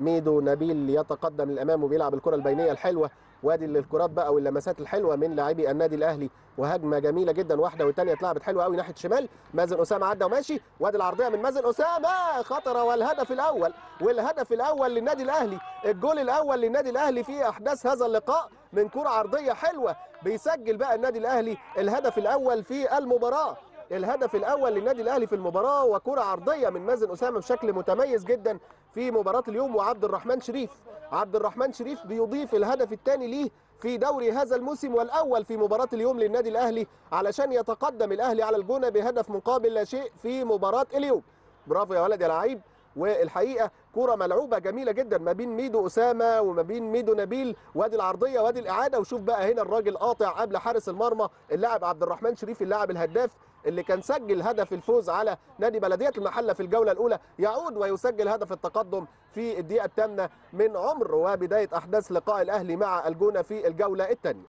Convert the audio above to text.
ميدو نبيل يتقدم للأمام وبيلعب الكرة البينية الحلوة. وادي الكرات بقى واللمسات الحلوة من لاعبي النادي الأهلي. وهجمة جميلة جدا واحدة والثانيه اتلعبت حلوة قوي ناحية شمال. مازن أسامة عدى وماشي. وادي العرضية من مازن أسامة. خطرة والهدف الأول. والهدف الأول للنادي الأهلي. الجول الأول للنادي الأهلي في أحداث هذا اللقاء من كرة عرضية حلوة. بيسجل بقى النادي الأهلي الهدف الأول في المباراة. الهدف الأول للنادي الأهلي في المباراة وكرة عرضية من مازن أسامة بشكل متميز جدا في مباراة اليوم وعبد الرحمن شريف. عبد الرحمن شريف بيضيف الهدف الثاني ليه في دوري هذا الموسم والأول في مباراة اليوم للنادي الأهلي علشان يتقدم الأهلي على الجونة بهدف مقابل لا شيء في مباراة اليوم. برافو يا ولد يا لعيب. والحقيقة كرة ملعوبة جميلة جدا ما بين ميدو اسامه وما بين ميدو نبيل وادي العرضية وادي الإعادة. وشوف بقى هنا الراجل قاطع قبل حارس المرمى اللاعب عبد الرحمن شريف اللاعب الهداف اللي كان سجل هدف الفوز على نادي بلديه المحلة في الجولة الأولى. يعود ويسجل هدف التقدم في الدقيقة الثامنة من عمر وبداية أحداث لقاء الأهلي مع الجونة في الجولة الثانية.